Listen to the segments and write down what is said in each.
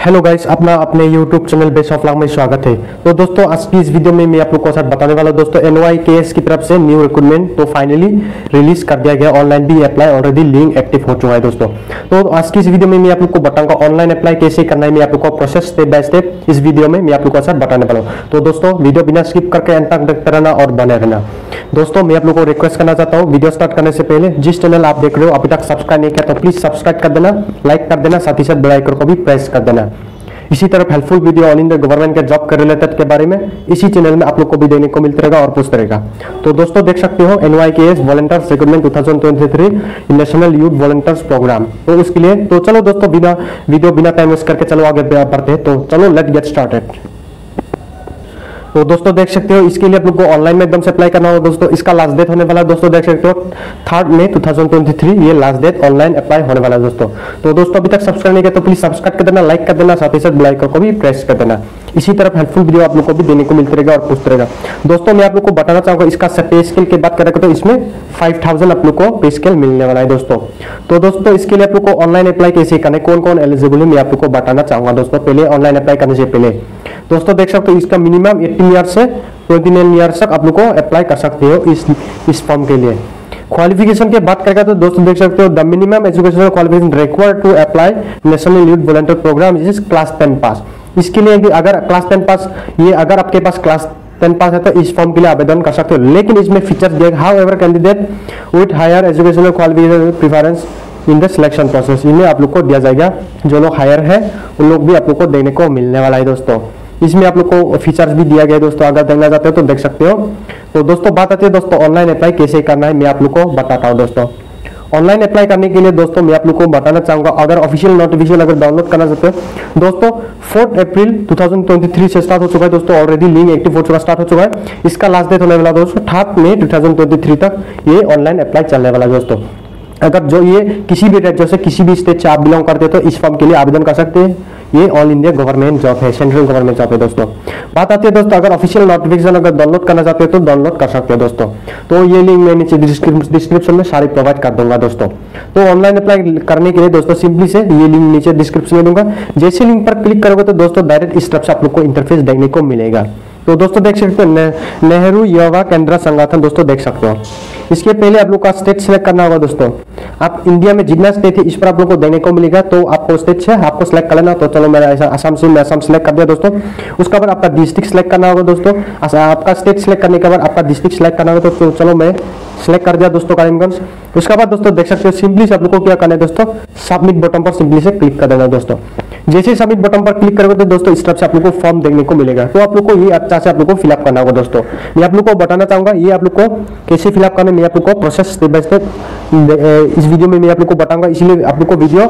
Hello guys अपना अपने YouTube channel base of lakh में स्वागत है। तो दोस्तों, आज की इस वीडियो में मैं आप लोग को साथ बताने वाला हूँ, दोस्तों एन की तरफ़ से न्यू रिक्रूटमेंट तो फाइनली रिलीज़ कर दिया गया ऑनलाइन भी अप्लाई ऑलरेडी लिंक एक्टिव हो चुका है दोस्तों। तो आज की इस वीडियो में मैं आप लोग को बताऊँगा ऑनलाइन अप्लाई कैसे करना है, मैं आप लोग को प्रोसेस स्टेप बाय स्टेप इस वीडियो में मैं आप लोग को साथ बताने वाला हूँ। तो दोस्तों वीडियो बिना स्किप करके अंत तक देखते रहना और बने रहना। दोस्तों, मैं आप लोग को रिक्वेस्ट करना चाहता हूँ वीडियो स्टार्ट करने से पहले जिस चैनल आप देख रहे हो अभी तक सब्सक्राइब नहीं किया तो प्लीज़ सब्सक्राइब कर देना लाइक कर देना, साथ ही साथ बेल आइकन को भी प्रेस कर देना। इसी तरह helpful video all India government के जॉब के रिलेटेड के बारे में, इसी चैनल में आप लोग को भी देने को मिलता रहेगा और पूछते रहेगा। तो दोस्तों, देख सकते हो N Y K S volunteer recruitment two thousand twenty three national youth volunteers program तो उसके लिए तो चलो दोस्तों, बिना वीडियो बिना टाइम वेस्ट करके चलो आगे बढ़ते हैं। तो चलो लेट गेट स्टार्टेड तो दोस्तों देख सकते हो, इसके लिए आप लोग को ऑनलाइन में एकदम से अप्लाई करना होगा दोस्तों। इसका लास्ट डेट होने वाला है दोस्तों, देख सकते हो थर्ड मई 2023 ये लास्ट डेट ऑनलाइन अप्लाई होने वाला है दोस्तों। तो दोस्तों, अभी तक सब्सक्राइब नहीं किया तो प्लीज़ सब्सक्राइब कर देना लाइक कर देना, साथ ही साथ बेल आइकन को भी प्रेस कर देना। इसी तरफ़ हेल्पफुल वीडियो आप लोग को भी देने को मिलते रहेगा और पूछते रहेगा। दोस्तों, मैं आप लोग को बताना चाहूँगा, इसका पे स्केल की बात करेगा तो इसमें फाइव थाउज़ेंड आप लोग को पे स्केल मिलने वाला है दोस्तों। तो दोस्तों, इसके लिए आप लोग को ऑनलाइन अप्लाई कैसे करना है कौन कौन एलिजिबल है, मैं आप लोग को बताना चाहूँगा दोस्तों, पहले ऑनलाइन अप्लाई करने से पहले। दोस्तों, देख सकते हो इसका मिनिमम एट्टीन ईयर से ट्वेंटी नाइन ईयर्स तक आप लोग को अप्लाई कर सकते हो इस इस फॉर्म के लिए। क्वालिफिकेशन की बात करेगा तो दोस्तों, देख सकते हो the minimum educational qualification required to apply national youth volunteer program is class ten pass इसके लिए भी अगर क्लास टेन पास ये अगर आपके पास क्लास टेन पास है तो इस फॉर्म के लिए आवेदन कर सकते हो। लेकिन इसमें फीचर देख however candidate with higher educational qualification preference in the selection process इन्हें आप लोग को दिया जाएगा। जो लोग हायर है, उन लोग भी आप लोग को देने को मिलने वाला है दोस्तों। इसमें आप लोग को फीचर्स भी दिया गया है दोस्तों, अगर देखना चाहते हो तो देख सकते हो। तो दोस्तों, बात आती है दोस्तों ऑनलाइन अप्लाई कैसे करना है, मैं आप लोग को बताता हूँ दोस्तों। ऑनलाइन अप्लाई करने के लिए दोस्तों, मैं आप लोग को बताना चाहूँगा, अगर ऑफिशियल नोटिफिकेशन अगर डाउनलोड करना चाहते हो, दोस्तों 4 अप्रैल 2023 से स्टार्ट हो चुका है दोस्तों ऑलरेडी लिंक एक्टिव हो चुका स्टार्ट हो चुका है। इसका लास्ट डेट होने वाला दोस्तों थर्ड मई 2023 तक ये ऑनलाइन अप्लाई चलने वाला दोस्तों। अगर जो ये किसी भी राज्य से किसी भी स्टेट से आप बिलोंग करते हो तो इस फॉर्म के लिए आवेदन कर सकते हैं। ये ऑल इंडिया गवर्नमेंट जॉब है सेंट्रल गवर्नमेंट जॉब है दोस्तों। बात आती है दोस्तों, अगर ऑफिशियल नोटिफिकेशन अगर डाउनलोड करना चाहते हो तो डाउनलोड कर सकते हो दोस्तों। तो ये लिंक मैं नीचे डिस्क्रिप्शन में सारी प्रोवाइड कर दूँगा दोस्तों। तो ऑनलाइन अप्लाई करने के लिए दोस्तों सिंपली से ये लिंक नीचे डिस्क्रिप्शन में दूँगा। जैसे लिंक पर क्लिक करोगे तो दोस्तों डायरेक्ट स्टेप्स आप लोग को इंटरफेस देखने को मिलेगा। तो दोस्तों देख सकते हो नेहरू युवा केंद्र संगठन दोस्तों देख सकते हो। इसके पहले आप लोग का स्टेट सिलेक्ट करना होगा दोस्तों। आप इंडिया में जितना स्टेट है, इस पर आप लोग को देने को मिलेगा तो आपको स्टेट से आपको सिलेक्ट कर लेना तो चलो मेरा ऐसा असम से, मैं असम सिलेक्ट कर दिया दोस्तों। उसके बाद आपका डिस्ट्रिक्ट सिलेक्ट करना होगा दोस्तों। आपका स्टेट सिलेक्ट करने के बाद आपका डिस्ट्रिक्ट सिलेक्ट करना होगा तो चलो मैं सिलेक्ट कर दिया दोस्तों करीमगंज। उसके बाद दोस्तों देख सकते हो सिंपली से आप लोग को क्या करना है दोस्तों सबमिट बटन पर सिंपली से क्लिक कर देना दोस्तों। जैसे सबमिट बटन पर क्लिक करोगे तो दोस्तों इस तरफ़ से आप लोग को फॉर्म देखने को मिलेगा तो आप लोग को ये अच्छा से आप लोग को फिलअप करना होगा दोस्तों मैं आप लोग को बताना चाहूँगा ये आप लोग को कैसे फिलअप करना मैं आप लोग को प्रोसेस स्टेप बाय स्टेप इस वीडियो में मैं आप लोग को बताऊँगा इसलिए आप लोग को वीडियो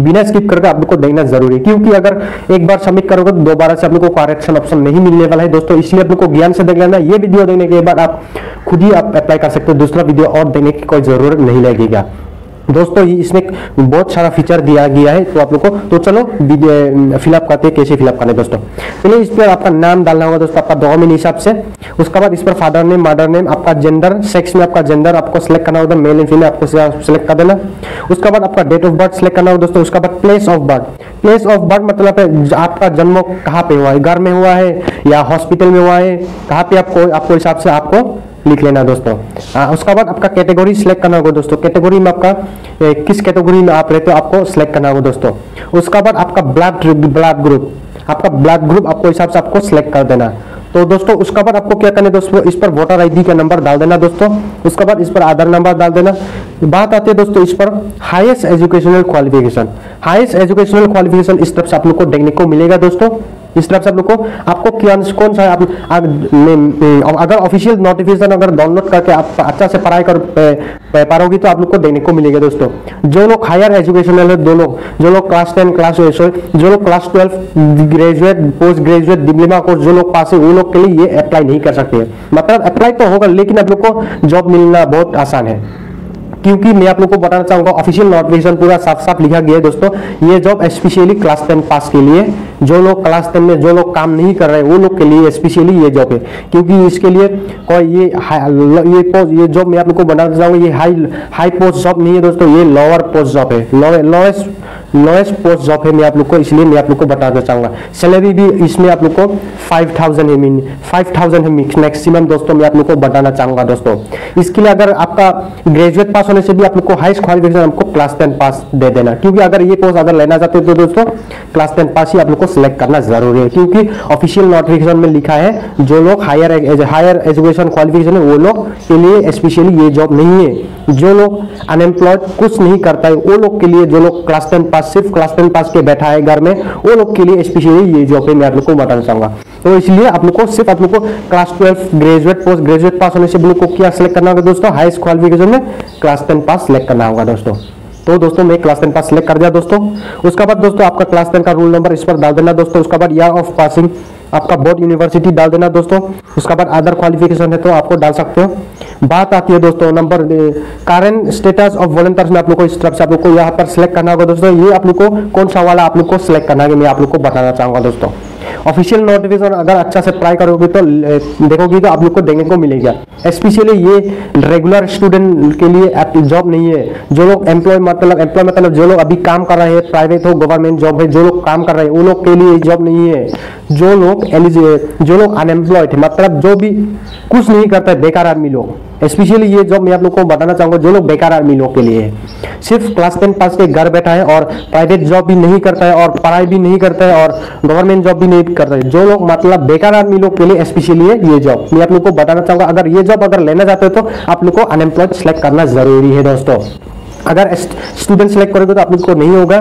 बिना स्किप करके आप लोग को देखना ज़रूरी है क्योंकि अगर एक बार सबमिट करोगे तो दोबारा से आप लोग को करेक्शन ऑप्शन नहीं मिलने वाला है दोस्तों इसलिए आप लोग को ज्ञान से देख लेना ये वीडियो देखने के बाद आप खुद ही आप अप्लाई कर सकते हो दूसरा वीडियो और देने की कोई ज़रूरत नहीं लगेगा दोस्तों इसमें बहुत सारा फीचर दिया गया है तो आप लोग को तो चलो फिलअप करते कैसे फिलअप करने दोस्तों। चलिए, इस पर आपका नाम डालना होगा दोस्तों, आपका डॉक्यूमेंट हिसाब से। उसके बाद इस पर फादर नेम मदर नेम आपका जेंडर सेक्स में आपका जेंडर आपको सिलेक्ट करना होगा मेल एंड फीमेल आपको सिलेक्ट कर देना। उसके बाद आपका डेट ऑफ़ बर्थ सिलेक्ट करना होगा दोस्तों, उसके बाद place of birth place of birth मतलब आपका जन्म कहाँ पे हुआ है? घर में हुआ है या हॉस्पिटल में हुआ है? कहाँ पे आपको आपको हिसाब से आपको लिख लेना दोस्तों। आ, उसका बाद आपका कैटेगरी सिलेक्ट करना होगा दोस्तों। कैटेगरी में आपका ए, किस कैटेगरी में आप रहते हो आपको सिलेक्ट करना होगा दोस्तों। उसका बाद आपका ब्लड ब्लड ग्रुप आपका ब्लड ग्रुप आपको हिसाब से आपको सिलेक्ट कर देना। तो दोस्तों उसका बाद आपको क्या करना है दोस्तों? इस पर वोटर आईडी का नंबर डाल देना दोस्तों। उसके बाद इस पर आधार नंबर डाल देना। बात आती है दोस्तों इस पर highest educational qualification highest educational qualification इस तरफ़ से आप लोग को देखने को मिलेगा दोस्तों। इस तरफ़ से आप लोग को आपको कौन सा आप अगर ऑफिशियल नोटिफिकेशन अगर डाउनलोड करके आप अच्छा से पढ़ाई कर पारोगी तो आप लोग को देखने को मिलेगा दोस्तों। जो लोग हायर एजुकेशनल है, दो लोग जो लोग क्लास टेन क्लास जो लोग class twelve graduate post graduate diploma course जो लोग पास है, वो लोग के लिए ये अप्लाई नहीं कर सकते मतलब अप्लाई तो होगा, लेकिन आप लोग को जॉब मिलना बहुत आसान है। क्योंकि मैं आप लोग को बताना चाहूँगा ऑफिशियल नोटिफिकेशन पूरा साफ़ साफ़ लिखा गया है दोस्तों। ये job specially class ten pass के लिए, जो लोग क्लास टेन में जो लोग काम नहीं कर रहे हैं, वो लोग के लिए स्पेशली ये जॉब है। क्योंकि इसके लिए कोई ये ये पोस्ट ये जॉब मैं आप लोग को बताना चाहूँगा, ये हाई हाई पोस्ट जॉब नहीं है दोस्तों, ये लोअर पोस्ट जॉब है। लोएस्ट लोएस्ट पोस्ट जॉब है, मैं आप लोग को इसलिए मैं आप लोग को बताना चाहूँगा। सैलरी भी इसमें आप लोग को 5000 है मीन 5000 है मैक्सिमम दोस्तों मैं आप लोग को बताना चाहूँगा दोस्तों। इसके लिए अगर आपका ग्रेजुएट पास होने से भी आप लोग को हाईएस्ट क्वालिफिकेशन आपको क्लास टेन पास दे देना। क्योंकि अगर ये पोस्ट अगर लेना चाहते हो तो दोस्तों क्लास टेन पास ही आप लोग को सिलेक्ट करना ज़रूरी है। क्योंकि ऑफिशियल नोटिफिकेशन में लिखा है, जो लोग हायर हायर एजुकेशन क्वालिफिकेशन है, वो लोग के लिए स्पेशली ये जॉब नहीं है। जो लोग अनएम्प्लॉयड कुछ नहीं करता है, वो लोग के लिए जो लोग क्लास टेन पास सिर्फ़ क्लास टेन पास के बैठा है घर में, वो लोग के लिए स्पेशली ये जॉब है मैं आप लोग को बताना चाहूँगा। तो इसलिए आप लोग को सिर्फ़ आप लोग को class twelve graduate post graduate pass होने से आप लोग को क्या सिलेक्ट करना होगा दोस्तों? हाईएस्ट क्वालिफिकेशन में क्लास टेन पास सिलेक्ट करना होगा दोस्तों। तो दोस्तों, मैं क्लास टेन पास सिलेक्ट कर दिया दोस्तों। उसके बाद दोस्तों, आपका क्लास टेन का रूल नंबर इस पर डाल देना दोस्तों। उसके बाद ईयर ऑफ़ पासिंग आपका बोर्ड यूनिवर्सिटी डाल देना दोस्तों। उसके बाद अदर क्वालिफिकेशन है तो आपको डाल सकते हो। बात आती है दोस्तों नंबर कारण स्टेटस ऑफ़ वॉलंटियर्स में आप लोग को इस तरफ़ से आप लोग को यहाँ पर सिलेक्ट करना होगा दोस्तों। ये आप लोग को कौन सा वाला आप लोग को सिलेक्ट करना है मैं आप लोग को बताना चाहूँगा दोस्तों। ऑफिशियल नोटिफिकेशन अगर अच्छा से ट्राई करोगे तो देखोगे तो आप लोग को देखने को मिलेगा। स्पेशली ये रेगुलर स्टूडेंट के लिए जॉब नहीं है। जो लोग एम्प्लॉय मतलब एम्प्लॉय मतलब जो लोग अभी काम कर रहे हैं प्राइवेट हो गवर्नमेंट जॉब है, जो लोग काम कर रहे हैं, वो लोग के लिए जॉब नहीं है। जो लोग एलिजिबल जो लोग अनएम्प्लॉयड है मतलब जो भी कुछ नहीं करता है बेकार आदमी लोग। स्पेशली ये जॉब मैं आप लोग को बताना चाहूँगा, जो लोग बेकार आदमी लोग के लिए है। सिर्फ़ क्लास टेन पास के घर बैठा है और प्राइवेट जॉब भी नहीं करता है और पढ़ाई भी नहीं करता है और गवर्नमेंट जॉब भी नहीं करता है। जो लोग मतलब बेकार आदमी लोग के लिए स्पेशली है ये जॉब मैं आप लोग को बताना चाहूँगा, अगर ये जॉब अगर लेना चाहते हो तो आप लोग को अनएम्प्लॉयड सेलेक्ट करना ज़रूरी है दोस्तों। अगर स्टूडेंट सेलेक्ट करोगे तो आप लोग को नहीं होगा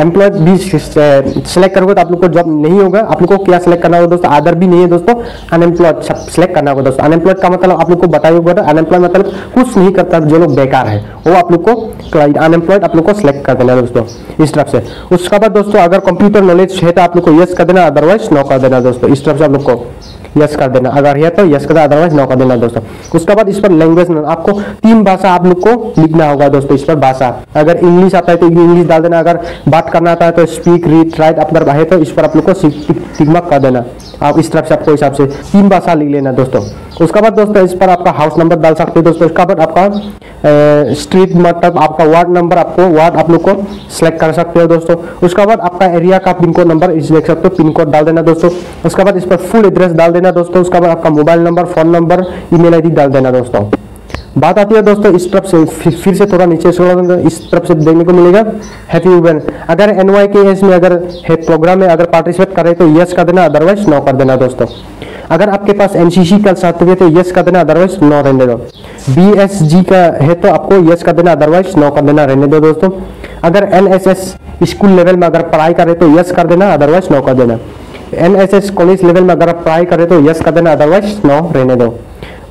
एम्प्लॉय भी सेलेक्ट करोगे तो आप लोग को जॉब नहीं होगा। आप लोग को क्या सेलेक्ट करना होगा दोस्तों? आदर भी नहीं है दोस्तों। अनएम्प्लॉयड सेलेक्ट करना होगा दोस्तों। अनएम्प्लॉयड का मतलब आप लोग को बताया होगा अनएम्प्लॉय मतलब कुछ नहीं करता जो लोग बेकार है। वो आप लोग को अनएम्प्लॉयड आप लोग को सिलेक्ट कर देना दोस्तों, इस तरफ़ से। उसके बाद दोस्तों, अगर कंप्यूटर नॉलेज है तो आप लोग को यस कर देना अदरवाइज़ नो कर देना दोस्तों, इस तरफ़ से आप लोग को। यस कर देना। अगर है तो यस कर देना अदरवाइज़ नो कर देना दोस्तों। उसके बाद इस पर लैंग्वेज आपको तीन भाषा आप लोग को लिखना होगा दोस्तों, इस पर भाषा। अगर इंग्लिश आता है तो इंग्लिश डाल देना, अगर बात करना आता है तो स्पीक रीड राइट अपना है तो इस पर आप लोग को टिकमक कर देना। आप इस तरफ़ से, आपको हिसाब से तीन भाषा लिख लेना दोस्तों। उसके बाद दोस्तों, इस पर आपका हाउस नंबर डाल सकते हो दोस्तों। उसका बाद आपका स्ट्रीट मतलब आपका वार्ड नंबर आपको वार्ड आप लोग को सिलेक्ट कर सकते हो दोस्तों। उसके बाद आपका एरिया का पिन कोड नंबर देख सकते हो पिन कोड डाल देना दोस्तों। उसके बाद इस पर फुल एड्रेस डाल देना दोस्तों। उसके बाद आपका mobile number phone number email ID डाल देना दोस्तों। बात आती है दोस्तों, इस तरफ़ से, फिर से थोड़ा नीचे इस तरफ़ से देखने को मिलेगा। हैप्पी वुमेन अगर एन वाई के एस में अगर प्रोग्राम में अगर पार्टिसिपेट करे तो यस कर देना अदरवाइज़ नो कर देना दोस्तों। अगर आपके पास एनसीसी का सर्टिफिकेट है यस कर देना अदरवाइज़ नो रहने दो। BSG का है तो आपको यस कर देना अदरवाइज़ नो कर देना रहने दो दोस्तों। अगर एनएसएस स्कूल लेवल में अगर पढ़ाई करे तो यस कर देना अदरवाइज़ नो कर देना। एनएसएस कॉलेज लेवल में अगर आप पढ़ाई करे तो यस कर देना अदरवाइज़ नो रहने दो।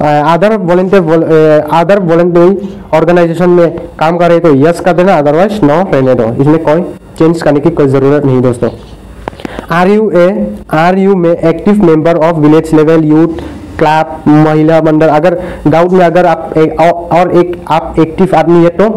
Other volunteer other voluntary organisation में काम करे तो यस कर देना अदरवाइज़ नो रहने दो। इसमें कोई चेंज करने की कोई ज़रूरत नहीं दोस्तों। Are you a are you में active member of village level youth club Mahila Mandal? अगर गाउट में अगर आप ए, औ, और एक आप एक्टिव आदमी है तो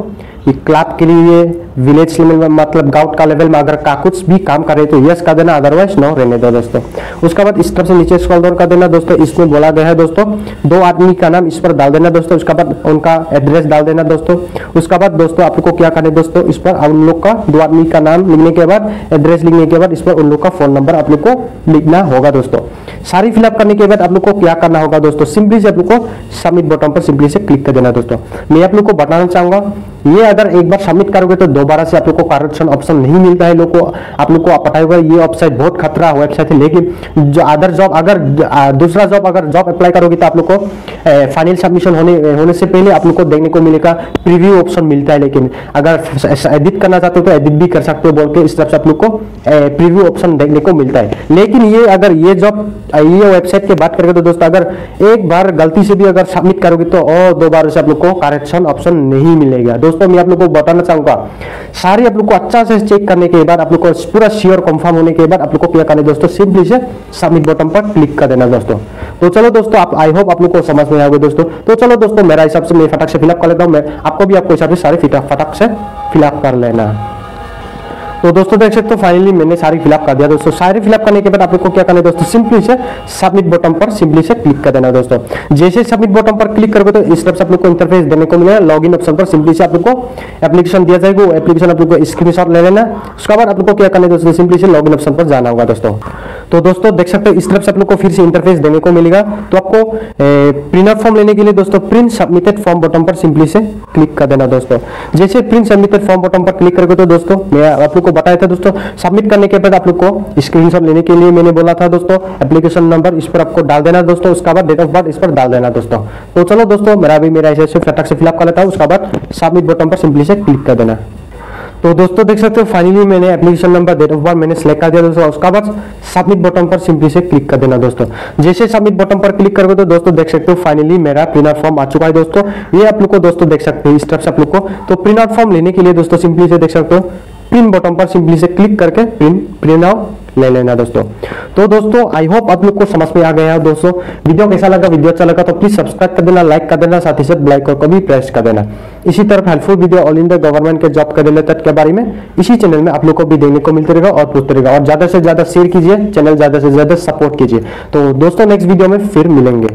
क्लब के लिए विलेज लेवल में मतलब गाउट का लेवल में अगर का कुछ भी काम करे तो यस कर देना अदरवाइज़ नो रहने दो दोस्तों। उसके बाद इस तरफ़ से नीचे स्क्रॉल डाउन कर देना दोस्तों, इसमें बोला गया है दोस्तों, दो आदमी का नाम इस पर डाल देना दोस्तों, उसके बाद उनका एड्रेस डाल देना दोस्तों। उसके बाद दोस्तों आप लोग को क्या करना है दोस्तों, इस पर उन लोग का, दो आदमी का नाम लिखने के बाद एड्रेस लिखने के बाद इस पर उन लोग का फ़ोन नंबर आप लोग को लिखना होगा दोस्तों। सारी फिलअप करने के बाद आप लोग को क्या करना होगा दोस्तों सिंपली से आप लोग को सबमिट बटन पर सिंपली से क्लिक कर देना दोस्तों। मैं आप लोग को बताना चाहूँगा ये अगर एक बार सबमिट करोगे तो दोबारा से आप लोग को करेक्शन ऑप्शन नहीं मिलता है लोग को। आप लोग को पता होगा ये वेबसाइट बहुत खतरा वेबसाइट है, लेकिन जो अदर जॉब अगर दूसरा जॉब अगर जॉब अप्लाई करोगे तो आप लोग को फाइनल सबमिशन होने होने से पहले आप लोग को देखने को मिलेगा प्रीव्यू ऑप्शन मिलता है, लेकिन अगर एडिट करना चाहते हो तो एडिट भी कर सकते हो बोल के इस तरफ़ से आप लोग को प्रीव्यू ऑप्शन देखने को मिलता है। लेकिन ये अगर ये जॉब ये वेबसाइट की बात करेंगे तो दोस्तों, अगर एक बार गलती से भी अगर सबमिट करोगे तो और दोबारा से आप लोग को करेक्शन ऑप्शन नहीं मिलेगा। दोस्तों, मैं आप लोग को बताना चाहूँगा, सारे आप लोग को अच्छा से चेक करने के बाद, आप लोग को पूरा श्योर कंफर्म होने के बाद आप लोग को क्या करना दोस्तों सिंपली से सबमिट बटन पर क्लिक कर देना दोस्तों। तो चलो दोस्तों, आप आई होप आप लोग को समझ में आओगे दोस्तों। तो चलो दोस्तों, मेरा हिसाब से मैं फटाक से फिलअप कर लेता हूँ, मैं आपको भी, आपको हिसाब से सारे फटाक से फिलअप कर लेना। तो दोस्तों देख सकते हो फाइनली मैंने सारी फिलअप कर दिया। दोस्तों, सारी फिलअप करने के बाद आप लोग को क्या करना है दोस्तों सिंपली से सबमिट बटन पर सिंपली से क्लिक कर देना दोस्तों। जैसे सबमिट बटन पर क्लिक करोगे तो इस तरफ़ से आप लोग को इंटरफेस देने को मिलेगा लॉगिन ऑप्शन पर सिंपली से आप लोग को एप्लीकेशन दिया जाएगा, वो एप्लीकेशन आप लोग को स्क्रीनशॉट ले लेना। उसके बाद आप लोग को क्या करना है दोस्तों सिंपली से लॉगिन ऑप्शन पर जाना होगा दोस्तों। तो दोस्तों, देख सकते हो, इस तरफ़ से आप लोग को फिर से इंटरफेस देने को मिलेगा। तो आपको प्रिंट आउट फॉर्म लेने के लिए दोस्तों प्रिंट सबमिटेड फॉर्म बटन पर सिंपली से क्लिक कर देना दोस्तों। जैसे प्रिंट सबमिटेड फॉर्म बटन पर क्लिक करोगे तो दोस्तों, मैं आप लोग को बताया था दोस्तों सबमिट करने के बाद आप लोग को स्क्रीनशॉट लेने के लिए मैंने बोला था दोस्तों एप्लीकेशन नंबर इस पर आपको डाल देना दोस्तों, उसका बाद डेट ऑफ़ बर्थ इस पर डाल देना दोस्तों। तो चलो दोस्तों, मेरा भी मेरा ऐसे फटक से फिलअप कर लेता हूँ, उसका बाद सबमिट बटन पर सिंपली से क्लिक कर देना। तो दोस्तों, देख सकते हो फाइनली मैंने application number date of birth मैंने सेलेक्ट कर दिया दोस्तों, उसका बाद सबमिट बटन पर सिंपली से क्लिक कर देना दोस्तों। जैसे सबमिट बटन पर क्लिक करोगे तो दोस्तों, देख सकते हो फाइनली मेरा प्रिंट आउट फॉर्म आ चुका है दोस्तों। ये आप लोग को दोस्तों, देख सकते हैं इस तरफ़ से आप लोग को। तो प्रिंट आउट फॉर्म लेने के लिए दोस्तों सिंपली से देख सकते हो प्रिंट बटन पर सिंपली से क्लिक करके प्रिंट प्रिंट आउट ले लेना दोस्तों। तो दोस्तों आई होप आप लोग को समझ में आ गया है दोस्तों। वीडियो कैसा लगा? वीडियो अच्छा लगा तो प्लीज़ सब्सक्राइब कर देना लाइक कर देना, साथ ही साथ ब्लाइक को भी प्रेस कर देना। इसी तरफ़ helpful video all India government के जॉब के रिलेटेड के बारे में, इसी चैनल में आप लोग को भी देखने को मिलते रहेगा और पूछते रहेगा। और ज़्यादा से ज़्यादा शेयर कीजिए चैनल ज़्यादा से ज़्यादा सपोर्ट कीजिए। तो दोस्तों नेक्स्ट वीडियो में फिर मिलेंगे।